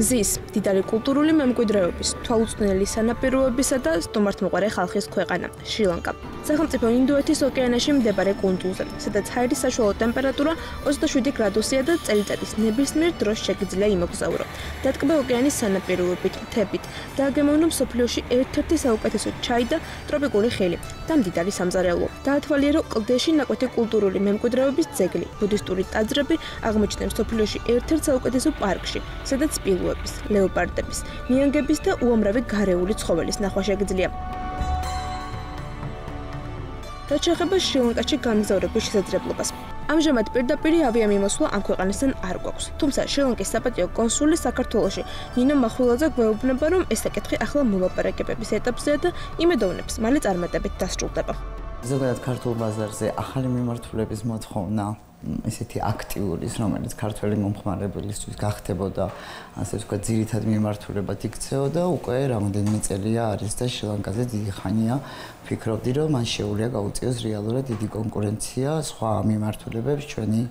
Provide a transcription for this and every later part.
ზის, დიდარი კულტურული მემკვიდრეობის, თვალუწნელი სანაპიროებისა და სტუმართმოყვარე ხალხის ქვეყანა შრი-ლანკა. სახელმწიფო ინდოეთის ოკეანეში მდებარე კუნძულზე, სადაც ჰაერის საშუალო ტემპერატურა 27 გრადუსია და წელიწადის ნებისმიერ დროს შეგიძლია იმოგზაურო. დატკბე ოკეანის სანაპიროებით, მთებით და აგემოვნო მსოფლიოში ერთ-ერთი საუკეთესო ჩაი და ტროპიკული ხილი და მდიდარი სამზარეულო. დაათვალიერო კლდეში ნაკვეთი კულტურული მემკვიდრეობის ძეგლი, ბუდისტური ტაძრები აღმოჩნდა მსოფლიოში ერთ-ერთ საუკეთესო პარკში, სადაც სპილოების, ლეოპარდების, ნიანგების და უამრავი გარეული ცხოველის ნახვა შეგიძლია. რაც შეეხება შრი-ლანკაში გამგზავრების შესაძლებლობას. ამჟამად პირდაპირი ავიამიმოსვლა ამ ქვეყანასთან არ გვაქვს. თუმცა შრი-ლანკის საპატიო კონსული საქართველოში ნინო მახვილაძე გვეუბნება, რომ ეს საკითხი ახლა მოლაპარაკებების ეტაპზეა და იმედოვნებს, მალე წარმატებით დასრულდება. ზოგადად ქართულ ბაზარზე ახალი მიმართულების მოთხოვნა ესეთი აქტიურის, რომელიც ქართველი მომხმარებლისთვის გახდებოდა, ასე ვთქვათ, ძირითად მიმართულებად იქცეოდა, უკვე რამოდენიმე წელია არის და შრი-ლანკაზე დიდი ხანია ფიქრობდი, რომ მან შეუძლია გაუწიოს რეალურად დიდი კონკურენცია სხვა მიმართულებებს ჩვენი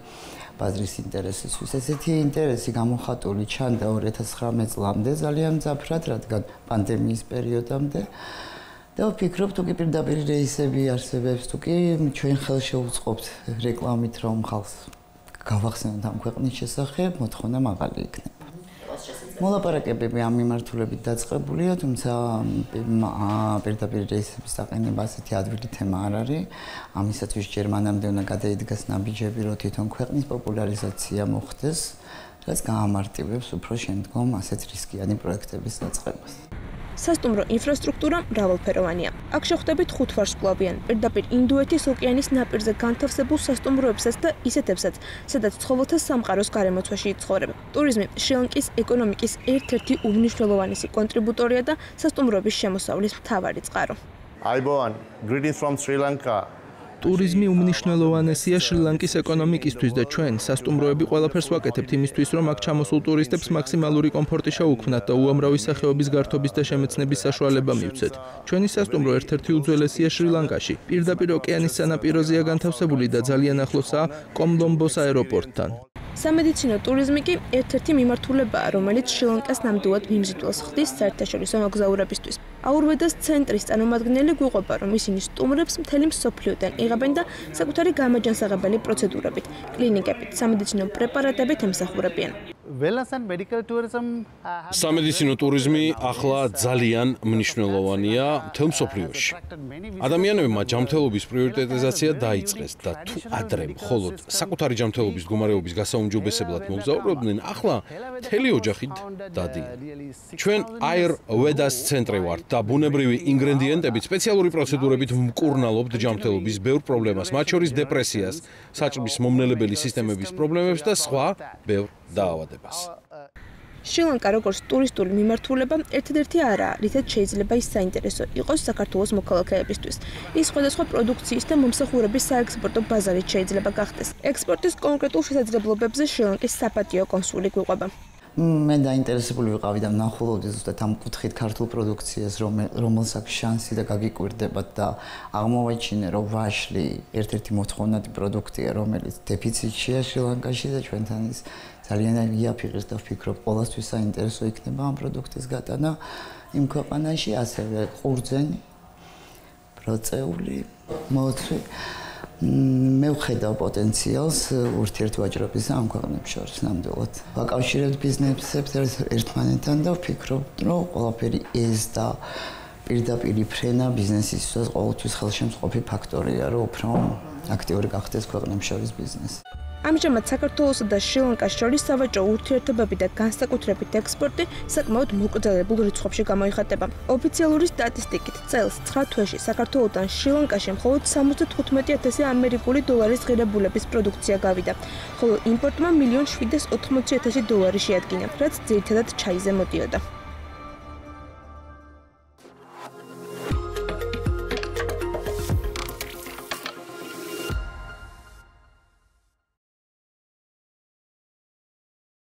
ბაზრის ინტერესისთვის. ესეთი ინტერესი გამოხატული ჩანდა 2019 წლამდე ძალიან მძაფრად, რადგან პანდემიის პერიოდამდე და ვფიქრობ თუ კი პირდაპირ რეისები არსებობს თუ კი ჩვენ ხელ შეუწყობთ რეკლამით რომ ხალხს გავახსენოთ ამ ქვეყნის შესახებ მოთხოვნა მაღალი იქნება. მოლაპარაკებები ამ მიმართულებით დაწყებულია თუმცა პირდაპირ რეისების დაყენება ასეთი ადვილი თემა არ არის. ამისათვის გერმანამდე უნდა გადაიდგას ნაბიჯები რომ თვითონ ქვეყნის პოპულარიზაცია მოხდეს რაც გაამარტივებს უფრო შემდგომ ასეთ რისკიანი პროექტების დაწყებას სასტუმრო ინფრასტრუქტურა მრავალფეროვანია. აქ შეხვდებით ხუთვარსკვლავიან, პირდაპირ ინდოეთის ოკეანის ნაპირზე განთავსებულ სასტუმროებსაც და ისეთებსაც, სადაც ცხოველთა სამყაროს გარემოცვაში იცხოვრება. ტურიზმი შრი-ლანკის ეკონომიკის ერთ-ერთი უმნიშვნელოვანესი კონტრიბუტორია და სასტუმროების შემოსავლის მთავარი წყარო. Aiboan, greetings from Sri Lanka. ტურიზმი უმნიშვნელოვანესია შრი-ლანკის ეკონომიკისთვის და ჩვენ სასტუმროები ყველაფერს ვაკეთებთ იმისთვის, რომ აქ ჩამოსულ ტურისტებს მაქსიმალური კომფორტი შეუქმნათ და უამრავი სახეობის გართობის და შემეცნების საშუალება მივცეთ. ჩვენი სასტუმრო ერთ-ერთი უძველესია შრი-ლანკაში. პირდაპირ ოკეანის სანაპიროზეა განთავსებული და ძალიან ახლოსაა კომლომბოს აეროპორტთან. სამედიცინო ტურიზმი კი ერთ-ერთი მიმართულებაა, რომელიც შრი-ლანკას ნამდვილად მიმზიდველს ხდის საერთაშორისო მოგზაურებისთვის. აურვედას ცენტრის წარმომადგენელი გვიყვება, რომ ისინი სტუმრებს მთელი მსოფლიოდან იღებენ და საკუთარი გამაჯანსაღებელი პროცედურებით, კლინიკებით, სამედიცინო პრეპარატებით ემსახურებიან. Wellness and medical tourism სამედიცინო ტურიზმი ახლა ძალიან მნიშვნელოვანია მთელ მსოფლიოში. ადამიანებმა ჯანმრთელობის პრიორიტეტიზაცია დაიწყეს და თუ ადრე მხოლოდ საკუთარი ჯანმრთელობის მდგომარეობის გასაუმჯობესებლად მოგზაურობდნენ, ახლა მთელი ოჯახით დადიან. ჩვენ Air Vedas ცენტრი ვართ და ბუნებრივი ინგრედიენტებით სპეციალური პროცედურებით მკურნალობთ ჯანმრთელობის ბევრ პრობლემას, მათ შორის დეპრესიას, საჭმის მომნელებელი სისტემების პრობლემებს და სხვა ბევრ დაავადებას. შილანკა როგორც ტურისტული მიმართულება ერთადერთი არაა, რითაც შეიძლება ის საინტერესო იყოს საქართველოს მოქალაქეებისთვის. ის სხვადასხვა პროდუქციის და მომსახურების საექსპორტო ბაზარით შეიძლება გახდეს. ექსპორტის კონკრეტულ შესაძლებლობებზე შილანკის საპატიო კონსული გვიყვება. მე დაინტერესებული ვიყავი და ნახულობდი ზუსტად ამ კუთხით ქართულ პროდუქციას, რომელსაც შანსი და გაგიკვირდებათ და აღმოვაჩინე, რომ ვაშლი ერთ-ერთი მოთხოვნადი პროდუქტია, რომელიც დეფიციტშია შილანკაში და ჩვენთან ის ძალიან იაფიღეს და ვფიქრობ, ყოველთვის საინტერესო იქნება ამ პროდუქტის გატანა იმ ქვეყანაში, ასევე ყურძენი, პროცეული, მოცვი. მე ვხედავ პოტენციალს ურთიერთვაჭრობის ამ ქვეყნებს შორის ნამდვილად. ვაკავშირებ ბიზნესებს ერთმანეთთან და ვფიქრობ, რომ ყველაფერი ეს და პირდაპირ ფრენა ბიზნესისთვის ყოველთვის ხელშემწყობი ფაქტორია, რომ უფრო აქტიური გახდეს ქვეყნებს შორის ბიზნესი. ამჟამად საქართველოსა და შრი-ლანკას შორის სავაჭრო ურთიერთობები და განსაკუთრებით ექსპორტი საკმაოდ მოკრძალებულ რიცხვებში გამოიხატება. ოფიციალური სტატისტიკით, წელს 9 თვეში საქართველოსთან შრი-ლანკაში მხოლოდ 75000 ამერიკული დოლარის ღირებულების პროდუქცია გავიდა, ხოლო იმპორტმა 1.780.000 დოლარი შეადგინა, რაც ძირითადად ჩაიზე მოდიოდა.